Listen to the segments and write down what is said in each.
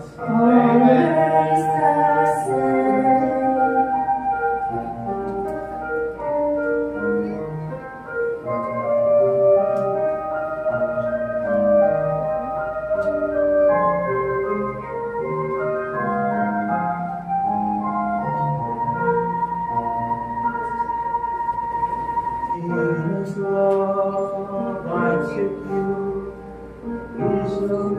His love abides with you. His love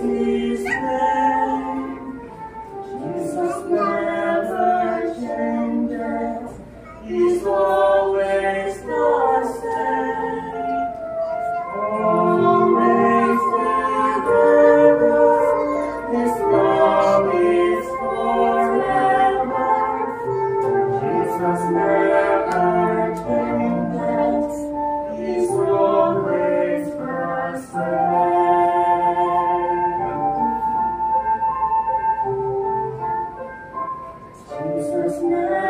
Jesus never changes. love.